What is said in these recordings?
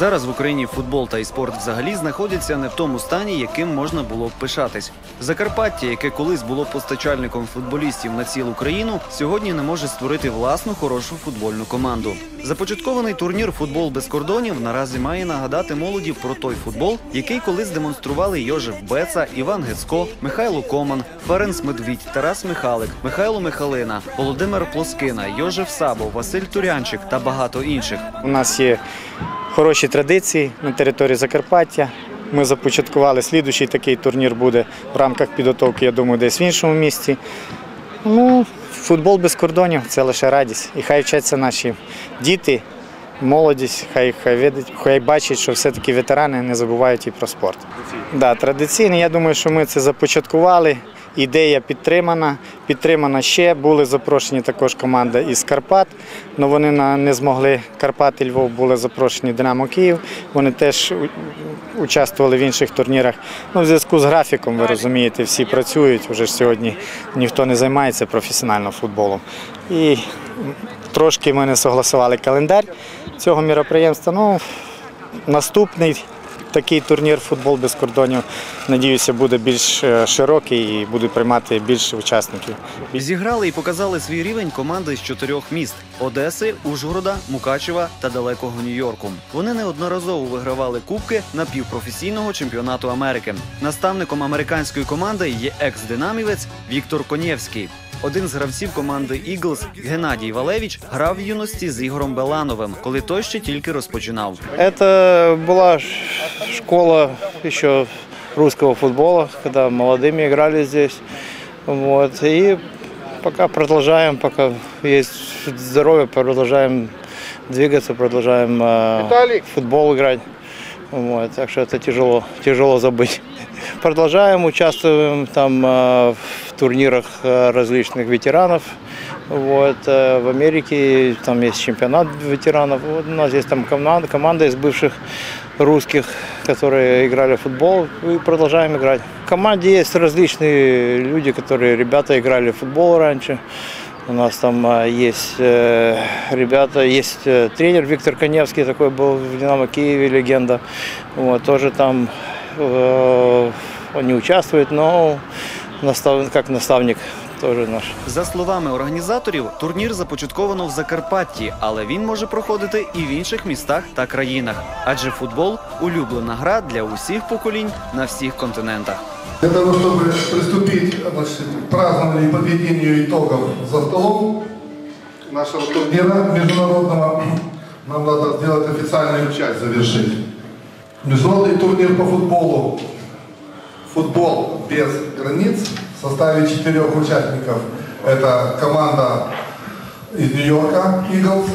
Зараз в Україні футбол та і спорт взагалі знаходяться не в тому стані, яким можна було б пишатись. Закарпаття, яке колись було постачальником футболістів на цілу країну, сьогодні не може створити власну хорошу футбольну команду. Започаткований турнір Футбол без кордонів наразі має нагадати молоді про той футбол, який колись демонстрували Йожев Беца, Іван Гецько, Михайло Коман, Ференц Медвідь, Тарас Михалик, Михайло Михалина, Володимир Плоскина, Йожев Сабов, Василь Турянчик та багато інших. У нас є хороші традиції на території Закарпаття. Ми започаткували слідуючий такий турнір буде в рамках підготовки, я думаю, десь в іншому місці. Ну, футбол без кордонів це лише радість. І хай вчаться наші діти, молодість, хай, хай, видять, хай бачать, що все-таки ветерани не забувають і про спорт. Да, традиційно, я думаю, що ми це започаткували. Ідея підтримана, підтримана ще. Були запрошені також команда із Карпат, але вони не змогли. Карпати Львов були запрошені Динамо Київ. Вони теж участвували в інших турнірах. Ну, в зв'язку з графіком, ви розумієте, всі працюють. Вже ж сьогодні ніхто не займається професіонально футболом. І трошки ми не согласували календар цього міроприємства. Ну, наступний такий турнір футбол без кордонів, надіюся, буде більш е, широкий і буде приймати більше учасників. Зіграли і показали свій рівень команди з чотирьох міст: Одеси, Ужгорода, Мукачева та далекого Нью-Йорку. Вони неодноразово вигравали кубки напівпрофесійного чемпіонату Америки. Наставником американської команди є екс-динамівець Віктор Конєвський. Один з гравців команди Іглс Геннадій Валевич грав в юності з Ігорем Белановим, коли той ще тільки розпочинав. Это была ш- школа еще русского футбола, когда молодыми играли здесь. Вот. И пока продолжаем, пока есть здоровье, продолжаем двигаться, продолжаем э, в футбол играть. Вот. Так что это тяжело, тяжело забыть. Продолжаем, участвуем там э, в турнирах э, различных ветеранов. Вот, э, в Америке там есть чемпионат ветеранов. Вот у нас есть там команда, команда из бывших русских, которые играли в футбол, и продолжаем играть. В команде есть различные люди, которые, ребята играли в футбол раньше. У нас там а, есть э, ребята, есть э, тренер Виктор Коневский, такой был в Динамо Киеве, легенда. Вот, тоже там э, он не участвует, но настав, как наставник тоже наш. За словами організаторів, турнір започатковано в Закарпатті, але він може проходити і в інших містах та країнах. Адже футбол улюблена гра для усіх поколінь на всіх континентах. Для того, чтобы приступить значит, к празднованию и подведению итогов за столом нашего турнира международного, нам надо сделать официальную часть, завершить. Международный турнир по футболу «Футбол без границ» в составе четырех участников. Это команда из Нью-Йорка «Иглс»,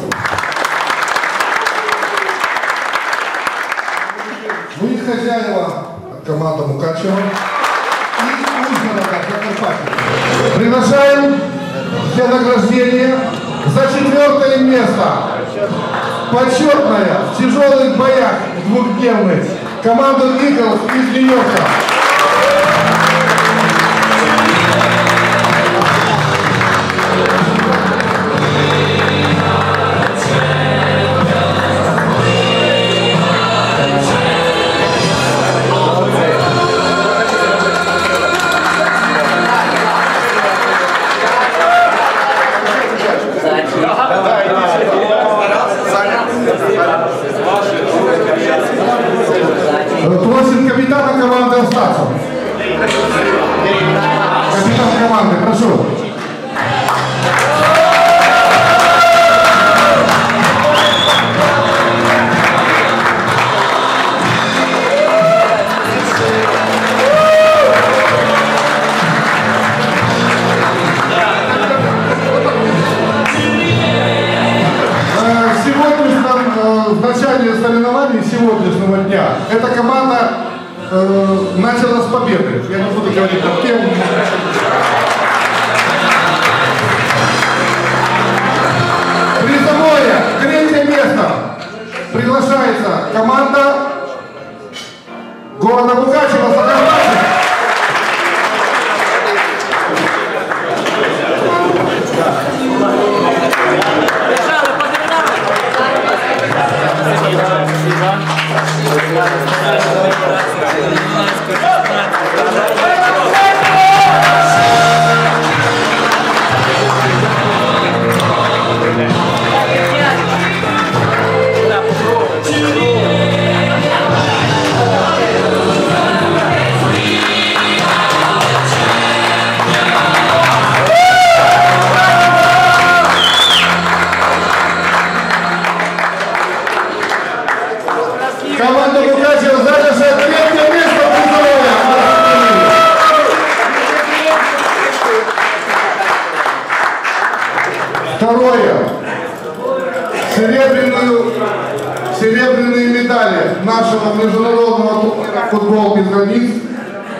Ну и хозяева, команда Мукачева и. Приглашаем все награждения за четвертое место. Почетное в тяжелых боях двухдневных. Команда Иглс из Нью-Йорка. сегодняшнего дня эта команда э, начала с победы. Я не буду говорить над кем.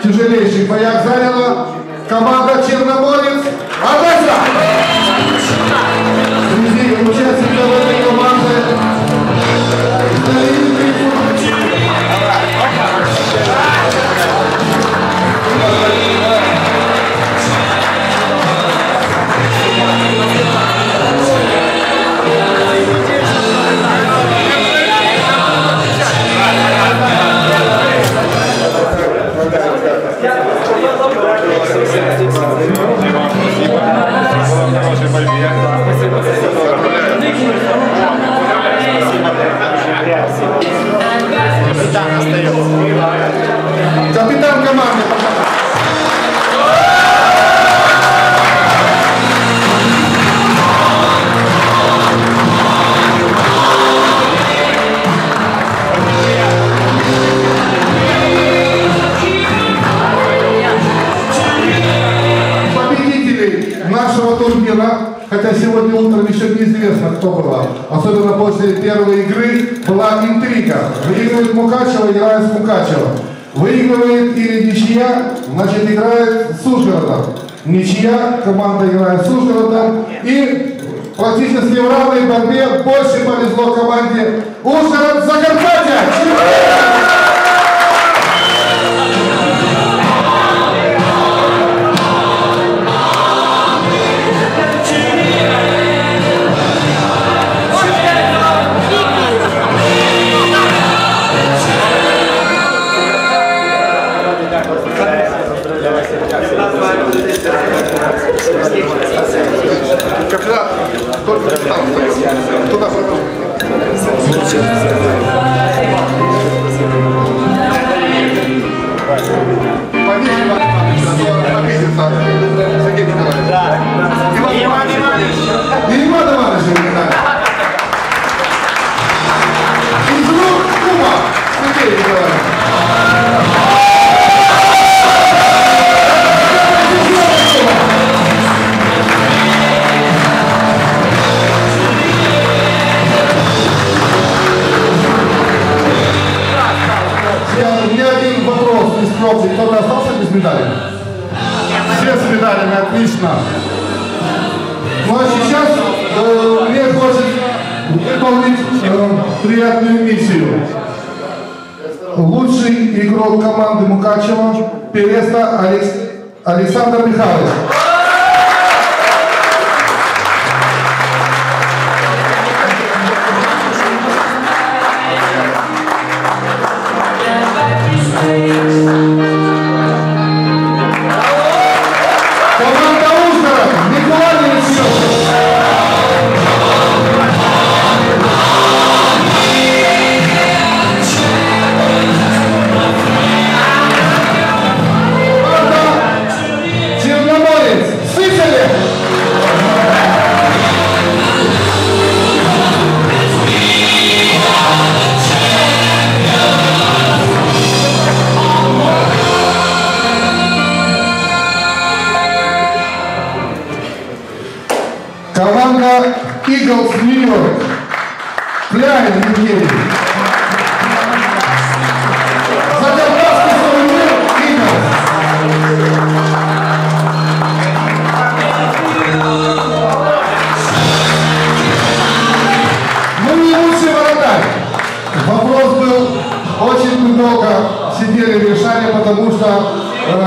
тяжелейших боях заняла команда «Черноморец» Одесса! Еще неизвестно, кто была, особенно после первой игры, была интрига. Выигрывает Мукачева, играет с Мукачева. Выигрывает или ничья, значит играет с Ужгородом. Ничья, команда играет с Ужгородом. И практически в равной борьбе больше повезло команде Ужгород только отлично. Ну а сейчас э, мне хочется выполнить э, приятную миссию. Лучший игрок команды Мукачева Переста Алекс... Александр Михайлович.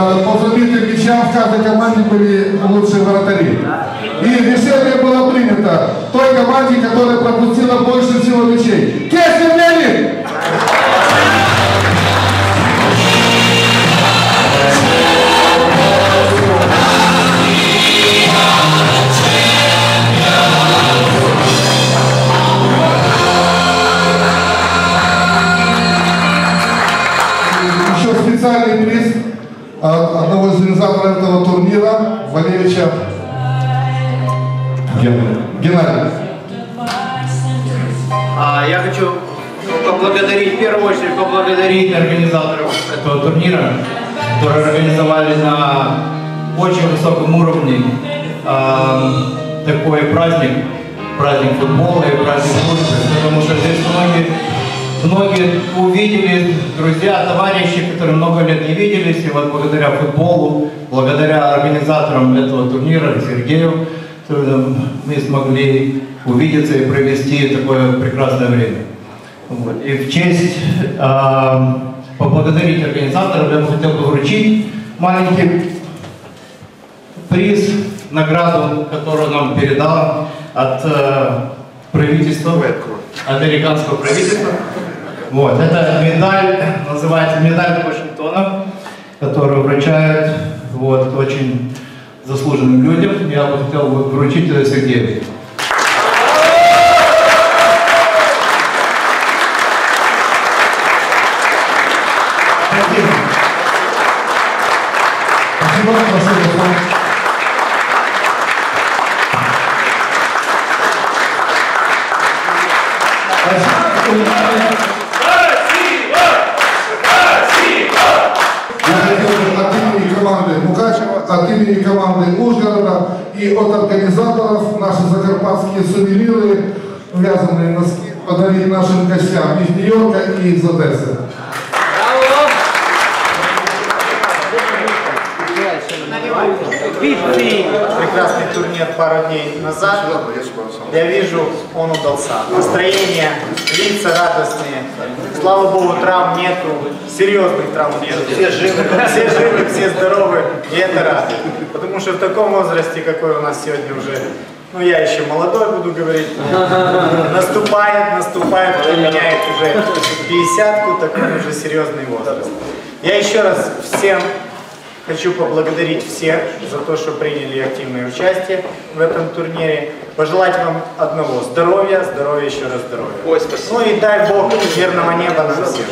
по забитым мячам в каждой команде были лучшие вратари. И решение было принято той команде, которая пропустила больше всего мячей. Кесин Поблагодарить, в первую очередь, поблагодарить организаторов этого турнира, которые организовали на очень высоком уровне а, такой праздник. праздник футбола и праздник дружбы, потому что здесь многие, многие увидели друзья, товарищи, которые много лет не виделись, и вот благодаря футболу, благодаря организаторам этого турнира, Сергею, э, мы смогли увидеться и провести такое прекрасное время. Вот. И в честь э, поблагодарить организаторов, я бы хотел бы вручить маленький приз, награду, которую нам передала от э, правительства, американского правительства. Вот, это медаль, называется медаль Вашингтона, которую вручают вот, очень заслуженным людям. Я бы хотел бы вручить это Сергею. Спасибо, спасибо. Я хотел бы от имени команды Мукачева, от имени команды Ужгорода и от организаторов наши закарпатские сувениры, вязаные носки, подарить нашим гостям из Нью-Йорка и из Одессы. Прекрасный турнир пару дней назад. Я вижу, он удался. Настроение, лица радостные. Слава Богу, травм нету, серьезных травм нету. Все живы, все живы, все здоровы, и это радует. Потому что в таком возрасте, какой у нас сегодня уже, ну я еще молодой буду говорить, наступает, наступает, кто меняет уже 50-ку, такой уже серьезный возраст. Я еще раз всем Хочу поблагодарить всех за то, что приняли активное участие в этом турнире. Пожелать вам одного здоровья, здоровья, еще раз здоровья. Ой, спасибо. Ну и дай Бог мирного неба нам всем.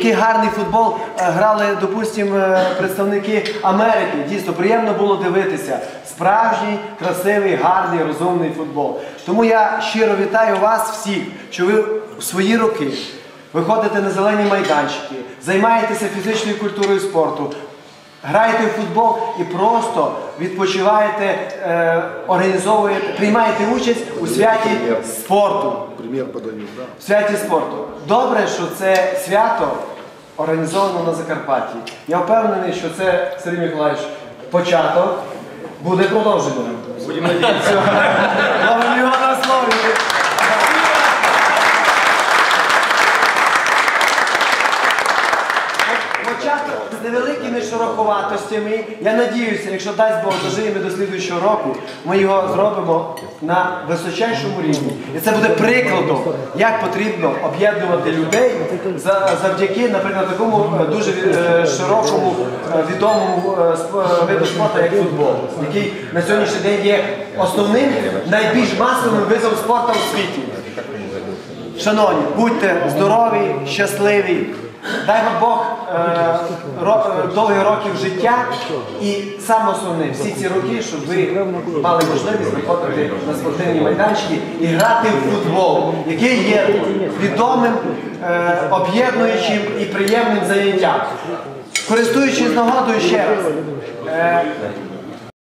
Який гарний футбол е, грали, допустимо, представники Америки. Дійсно, приємно було дивитися. Справжній, красивий, гарний, розумний футбол. Тому я щиро вітаю вас всіх, що ви в свої роки виходите на зелені майданчики, займаєтеся фізичною культурою спорту, Граєте в футбол і просто відпочиваєте, е, організовуєте, приймаєте участь у святі спорту. В святі спорту. Добре, що це свято організовано на Закарпатті. Я впевнений, що це Сергій Миколаївич початок буде продовження. Будемо надіятися. З невеликими шероховатостями. Я надіюся, якщо дасть Бог дожиємо до слідуючого року, ми його зробимо на височайшому рівні. І це буде прикладом, як потрібно об'єднувати людей за- завдяки, наприклад, такому е, дуже е, широкому е, відомому виду спорту, як футбол, який на сьогоднішній день є основним найбільш масовим видом спорту у світі. Шановні, будьте здорові, щасливі. Дай вам Бог е, ро- е, довгих років життя і саме основне, всі ці роки, щоб ви мали можливість виходити на спортивні майданчики і грати в футбол, який є відомим, е, об'єднуючим і приємним заняттям. Користуючись нагодою ще раз, е,